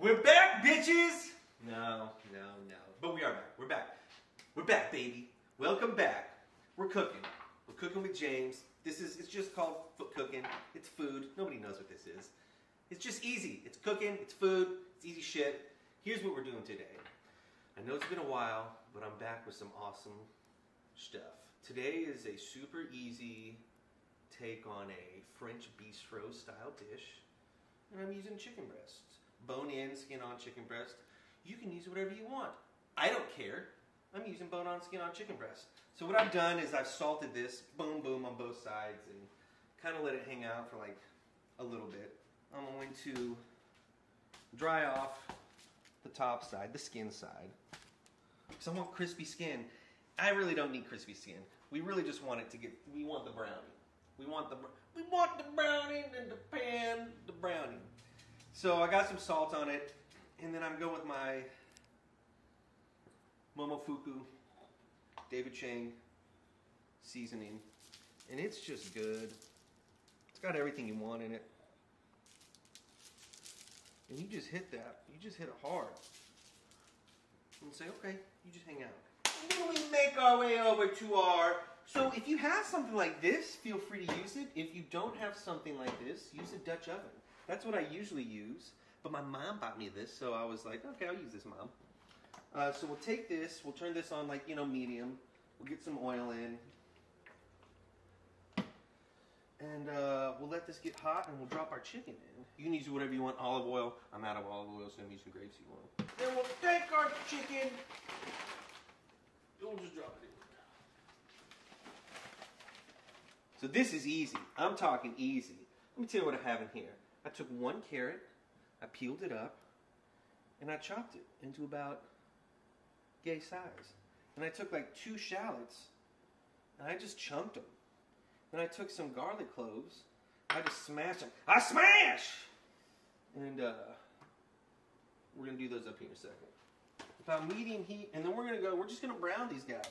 We're back, bitches! No, no, no. But we are back. We're back. We're back, baby. Welcome back. We're cooking. We're cooking with James. This is, it's just called foot cooking. It's food. Nobody knows what this is. It's just easy. It's cooking, it's food, it's easy shit. Here's what we're doing today. I know it's been a while, but I'm back with some awesome stuff. Today is a super easy take on a French bistro style dish. And I'm using chicken breasts. Bone in, skin on chicken breast. You can use whatever you want. I don't care. I'm using bone on, skin on chicken breast. So what I've done is I've salted this, boom, boom, on both sides, and kind of let it hang out for like a little bit. I'm going to dry off the top side, the skin side, because I want crispy skin. I really don't need crispy skin. We really just want it to get, we want the brownie. We want the, we want the brownie in the pan, the brownie. So I got some salt on it, and then I'm going with my Momofuku David Chang seasoning. And it's just good. It's got everything you want in it. And you just hit that. You just hit it hard. And say, okay, you just hang out. And then we make our way over to our... So if you have something like this, feel free to use it. If you don't have something like this, use a Dutch oven. That's what I usually use. But my mom bought me this, so I was like, okay, I'll use this, mom. Uh, so we'll take this, we'll turn this on like, you know, medium. We'll get some oil in. And uh, we'll let this get hot and we'll drop our chicken in. You can use whatever you want, olive oil. I'm out of olive oil, so I'm using grapeseed oil. Then we'll take our chicken, we'll just drop it in. So this is easy. I'm talking easy. Let me tell you what I have in here. I took one carrot, I peeled it up, and I chopped it into about gay size. And I took like two shallots, and I just chunked them. Then I took some garlic cloves, I just smashed them. I smash! And uh, we're gonna do those up here in a second. About medium heat, and then we're gonna go, we're just gonna brown these guys.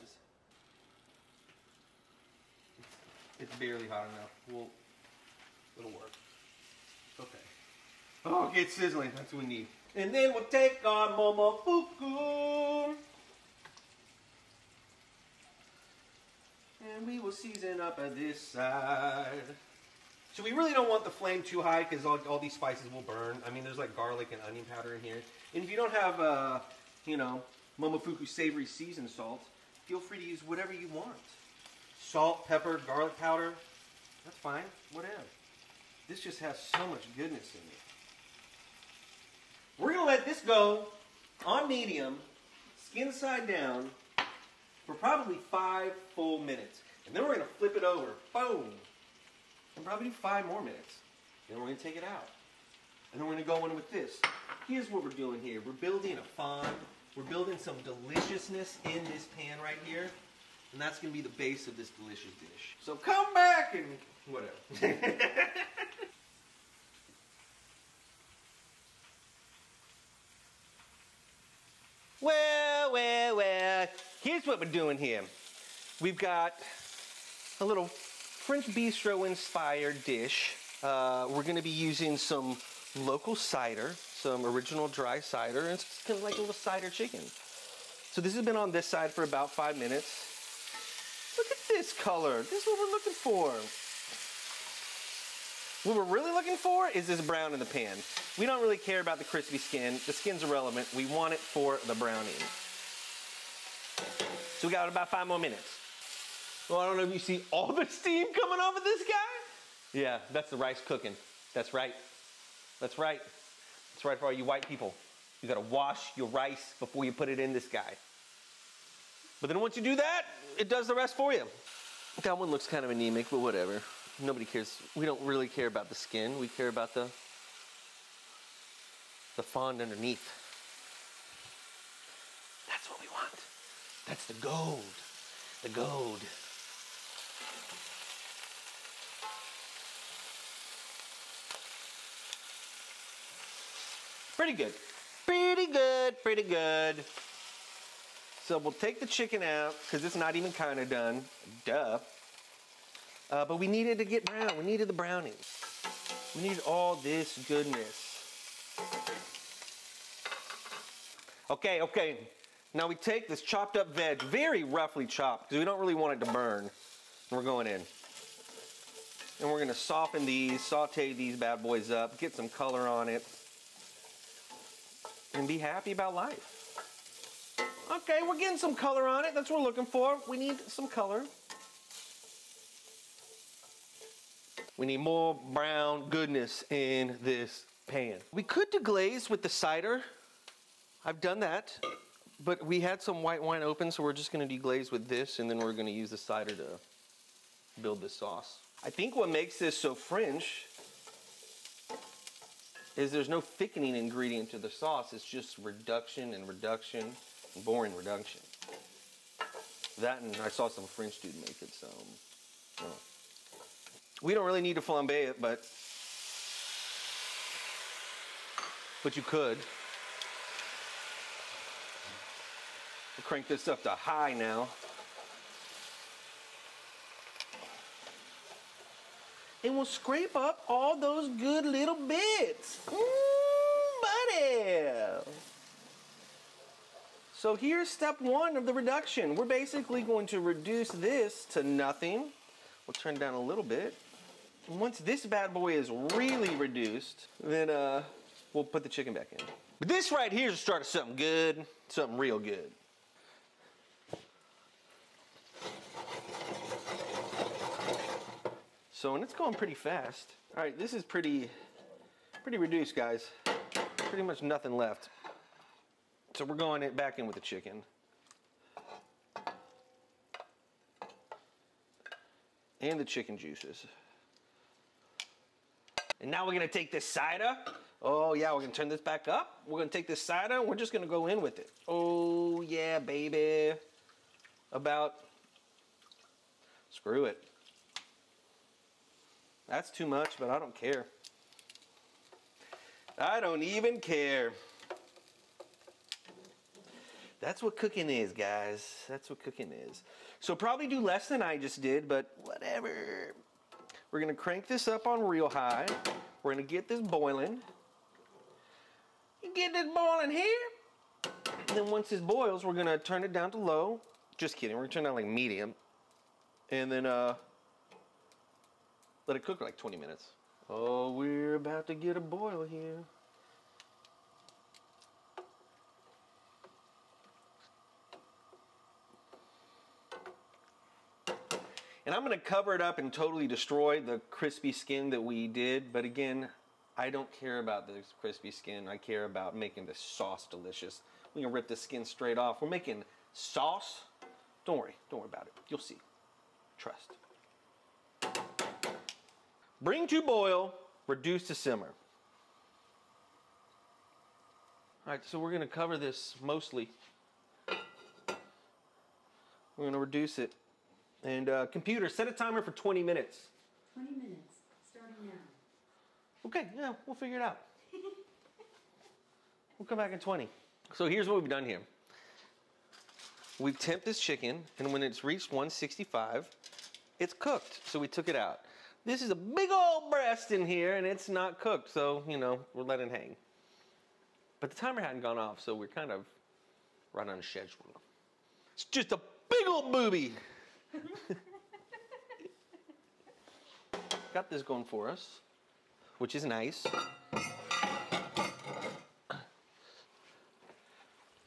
It's barely hot enough. We'll, Oh, get sizzling. That's what we need. And then we'll take our momofuku. And we will season up at this side. So we really don't want the flame too high because all, all, these spices will burn. I mean, there's like garlic and onion powder in here. And if you don't have, uh, you know, Momofuku savory seasoned salt, feel free to use whatever you want. Salt, pepper, garlic powder, that's fine, whatever. This just has so much goodness in it. We're going to let this go on medium, skin side down, for probably five full minutes. And then we're going to flip it over. Boom. And probably five more minutes. Then we're going to take it out. And then we're going to go in with this. Here's what we're doing here. We're building a fond. We're building some deliciousness in this pan right here. And that's going to be the base of this delicious dish. So come back and whatever. well, well, well. Here's what we're doing here. We've got a little French bistro inspired dish. Uh, we're going to be using some local cider, some original dry cider, and it's kind of like a little cider chicken. So this has been on this side for about five minutes. Look at this color. This is what we're looking for. What we're really looking for is this brown in the pan. We don't really care about the crispy skin. The skin's irrelevant. We want it for the browning. So we got about five more minutes. Well, I don't know if you see all the steam coming off of this guy. Yeah, that's the rice cooking. That's right. That's right. That's right for all you white people. You gotta wash your rice before you put it in this guy. But then once you do that, it does the rest for you. That one looks kind of anemic, but whatever. Nobody cares. We don't really care about the skin. We care about the the fond underneath. That's what we want. That's the gold. The gold. Pretty good. Pretty good, pretty good. So we'll take the chicken out because it's not even kind of done. Duh. Uh, but we needed to get brown. We needed the browning. We needed all this goodness. Okay, okay. Now we take this chopped up veg, very roughly chopped, because we don't really want it to burn. We're going in. And we're gonna soften these, saute these bad boys up, get some color on it, and be happy about life. Okay, we're getting some color on it. That's what we're looking for. We need some color. We need more brown goodness in this pan. We could deglaze with the cider. I've done that, but we had some white wine open, so we're just gonna deglaze with this, and then we're gonna use the cider to build this sauce. I think what makes this so French is there's no thickening ingredient to the sauce. It's just reduction and reduction, and boring reduction. That and I saw some French dude make it, so. well. We don't really need to flambe it, but but you could. Crank this up to high now. And we'll scrape up all those good little bits. Mmm, buddy. So here's step one of the reduction. We're basically going to reduce this to nothing. We'll turn down a little bit. And once this bad boy is really reduced, then uh, we'll put the chicken back in. But this right here is the start of something good, something real good. So, and it's going pretty fast. All right, this is pretty, pretty reduced, guys. Pretty much nothing left. So we're going it back in with the chicken. And the chicken juices. And now we're gonna take this cider. Oh yeah, we're gonna turn this back up. We're gonna take this cider and we're just gonna go in with it. Oh yeah, baby. About, screw it. That's too much, but I don't care. I don't even care. That's what cooking is, guys. That's what cooking is. So probably do less than I just did, but whatever. We're gonna crank this up on real high. We're gonna get this boiling. You get this boiling here. And then once this boils, we're gonna turn it down to low. Just kidding, we're gonna turn it down like medium. And then uh, let it cook like 20 minutes. Oh, we're about to get a boil here. And I'm gonna cover it up and totally destroy the crispy skin that we did. But again, I don't care about the crispy skin. I care about making the sauce delicious. We can rip the skin straight off. We're making sauce. Don't worry, don't worry about it. You'll see. Trust. Bring to boil, reduce to simmer. All right, so we're gonna cover this mostly. We're gonna reduce it. And uh, computer, set a timer for 20 minutes. 20 minutes, starting now. Okay, yeah, we'll figure it out. we'll come back in 20. So here's what we've done here. We've temped this chicken, and when it's reached 165, it's cooked. So we took it out. This is a big old breast in here, and it's not cooked, so, you know, we're letting it hang. But the timer hadn't gone off, so we're kind of right on schedule. It's just a big old booby. Got this going for us, which is nice.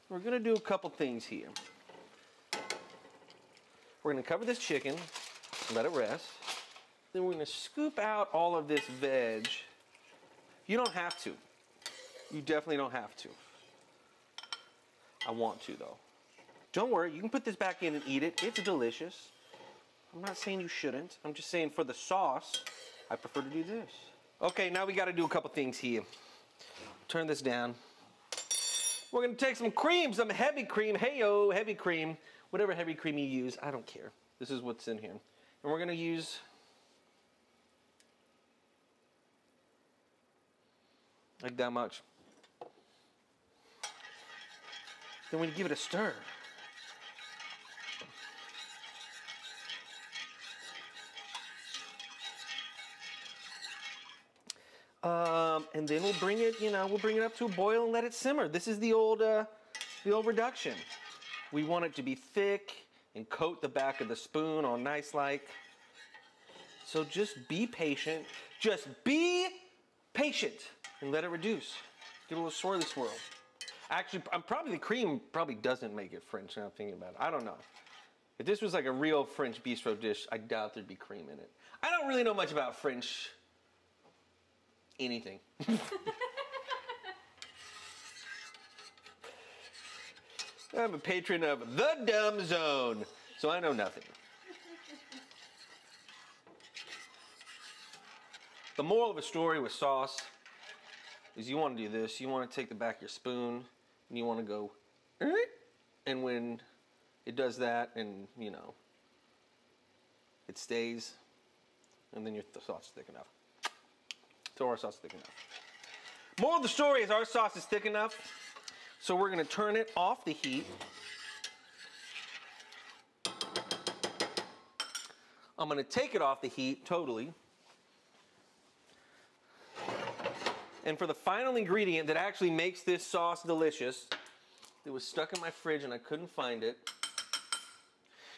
We're gonna do a couple things here. We're gonna cover this chicken, let it rest. Then we're gonna scoop out all of this veg. You don't have to. You definitely don't have to. I want to though. Don't worry, you can put this back in and eat it. It's delicious. I'm not saying you shouldn't. I'm just saying for the sauce, I prefer to do this. Okay, now we gotta do a couple things here. Turn this down. We're gonna take some cream, some heavy cream. Hey yo, heavy cream. Whatever heavy cream you use, I don't care. This is what's in here. And we're gonna use like that much. Then we give it a stir. Um, and then we'll bring it, you know, we'll bring it up to a boil and let it simmer. This is the old, uh, the old reduction. We want it to be thick and coat the back of the spoon all nice like. So just be patient. Just be patient and let it reduce. Get a little swirly swirl. Actually, I'm probably the cream probably doesn't make it French. Now I'm thinking about it. I don't know. If this was like a real French bistro dish, I doubt there'd be cream in it. I don't really know much about French anything. I'm a patron of the Dumb Zone, so I know nothing. The moral of a story with sauce is you want to do this. You want to take the back of your spoon and you want to go, and when it does that, and you know, it stays, and then your th- sauce is thick enough. So our sauce is thick enough. Moral of the story is our sauce is thick enough, so we're gonna turn it off the heat. I'm gonna take it off the heat totally. And for the final ingredient that actually makes this sauce delicious, that was stuck in my fridge and I couldn't find it,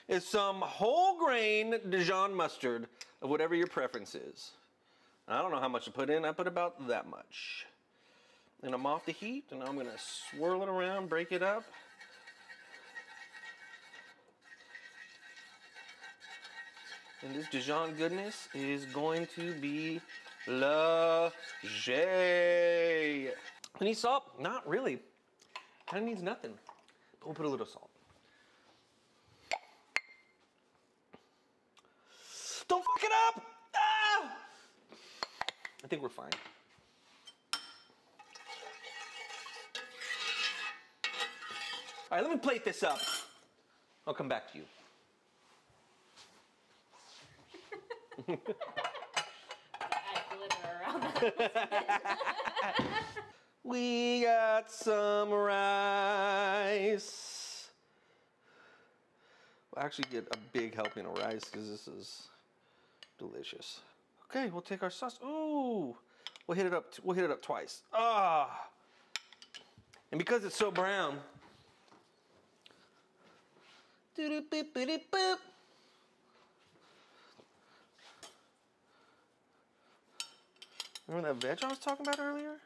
is some whole grain Dijon mustard of whatever your preference is. I don't know how much to put in, I put about that much. And I'm off the heat and I'm gonna swirl it around, break it up. And this Dijon goodness is going to be la I need salt? Not really. Kind of needs nothing. But we'll put a little salt. Don't fuck it up! Ah! I think we're fine. All right, let me plate this up. I'll come back to you. I glitter around that. We got some rice. We'll actually get a big helping of rice because this is delicious. Okay, we'll take our sauce. Ooh, we'll hit it up. We'll hit it up twice. Ah, and because it's so brown. Doo-doo-boop-boop-boop. Remember that veg I was talking about earlier?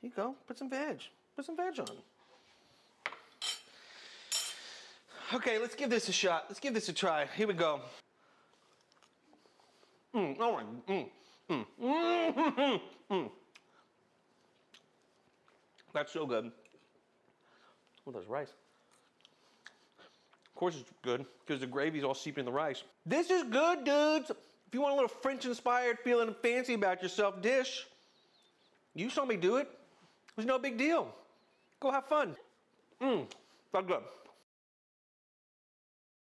Here you go. Put some veg. Put some veg on. Okay, let's give this a shot. Let's give this a try. Here we go. Mm, oh my, mm, mm, mm, mm, mm. That's so good. Oh, there's rice. Of course it's good, because the gravy's all seeping in the rice. This is good, dudes. If you want a little French-inspired, feeling fancy about yourself dish, you saw me do it. It was no big deal. Go have fun. Mmm, that's good.